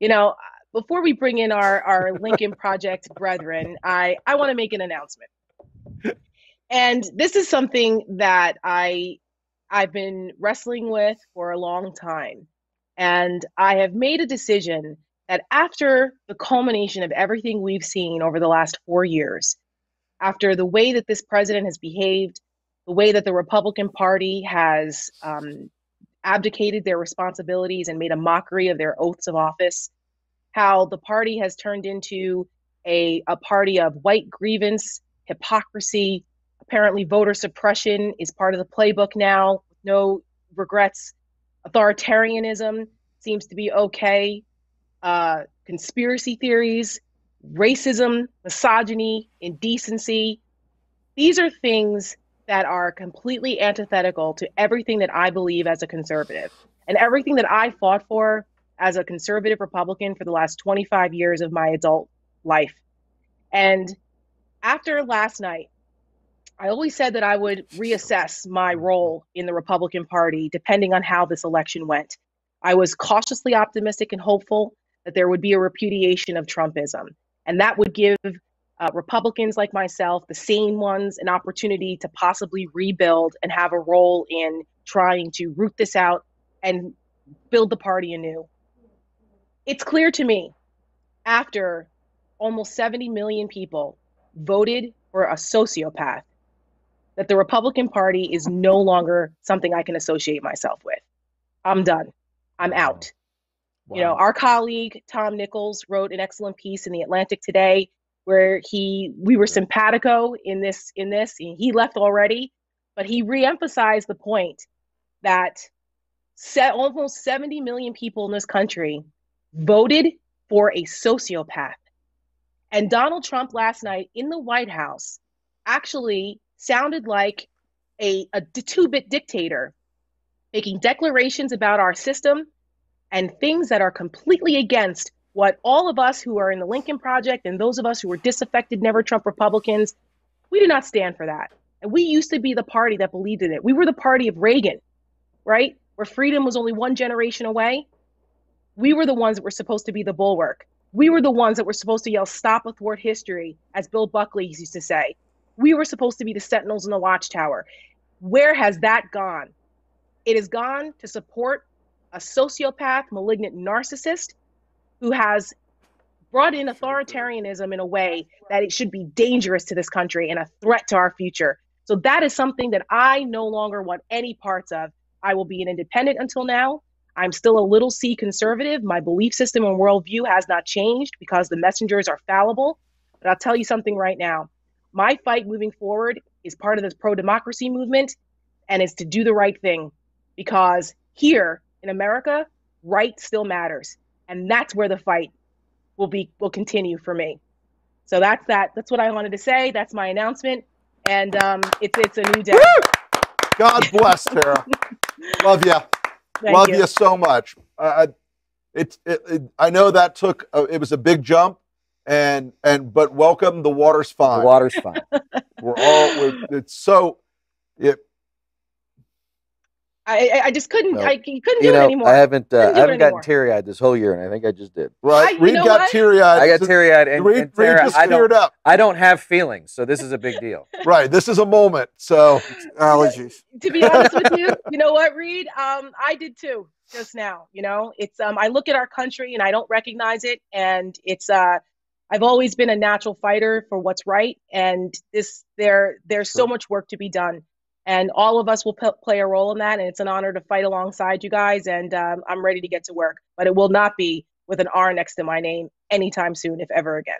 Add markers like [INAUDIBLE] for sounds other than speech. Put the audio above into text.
you know, before we bring in our, our Lincoln Project brethren, I, I want to make an announcement. And this is something that I I've been wrestling with for a long time. And I have made a decision that after the culmination of everything we've seen over the last four years, after the way that this president has behaved, the way that the Republican Party has um, abdicated their responsibilities and made a mockery of their oaths of office, how the party has turned into a, a party of white grievance, hypocrisy. Apparently, voter suppression is part of the playbook now. No regrets. Authoritarianism seems to be okay. Uh, conspiracy theories, racism, misogyny, indecency. These are things that are completely antithetical to everything that I believe as a conservative and everything that I fought for as a conservative Republican for the last 25 years of my adult life. And after last night, I always said that I would reassess my role in the Republican Party depending on how this election went. I was cautiously optimistic and hopeful that there would be a repudiation of Trumpism, and that would give uh, Republicans like myself, the sane ones, an opportunity to possibly rebuild and have a role in trying to root this out and build the party anew it's clear to me after almost 70 million people voted for a sociopath that the Republican Party is no longer something I can associate myself with. I'm done. I'm out. Wow. You know, our colleague Tom Nichols wrote an excellent piece in the Atlantic today where he we were simpatico in this in this he left already, but he reemphasized the point that set almost 70 million people in this country voted for a sociopath. And Donald Trump last night in the White House actually sounded like a, a two bit dictator, making declarations about our system and things that are completely against what all of us who are in the Lincoln Project and those of us who were disaffected, never Trump Republicans, we do not stand for that. And we used to be the party that believed in it. We were the party of Reagan, right? Where freedom was only one generation away we were the ones that were supposed to be the bulwark. We were the ones that were supposed to yell, stop athwart history, as Bill Buckley used to say. We were supposed to be the sentinels in the watchtower. Where has that gone? It has gone to support a sociopath, malignant narcissist who has brought in authoritarianism in a way that it should be dangerous to this country and a threat to our future. So that is something that I no longer want any parts of. I will be an independent until now. I'm still a little c conservative. My belief system and worldview has not changed because the messengers are fallible. But I'll tell you something right now. My fight moving forward is part of this pro democracy movement, and it's to do the right thing because here in America, right still matters. And that's where the fight will be will continue for me. So that's that. That's what I wanted to say. That's my announcement. And um, it's it's a new day. God bless, Tara. [LAUGHS] Love you. Thank Love you. you. so much. Uh, it, it, it, I know that took a, it was a big jump, and and but welcome. The water's fine. The water's fine. we're all. We're, it's so. It, I, I just couldn't. No. I couldn't do know, it anymore. I haven't. Uh, I haven't gotten teary eyed this whole year, and I think I just did. Right. I, Reed got teary eyed. I got teary eyed, and, Reed, and Tara, Reed just I don't. Up. I don't have feelings, so this is a big deal. [LAUGHS] right. This is a moment. So allergies. to be honest with you, [LAUGHS] you know what, Reed? Um, I did too just now. You know, it's um, I look at our country and I don't recognize it, and it's uh, I've always been a natural fighter for what's right, and this there there's so much work to be done and all of us will p- play a role in that. And it's an honor to fight alongside you guys. And um, I'm ready to get to work, but it will not be with an R next to my name anytime soon, if ever again.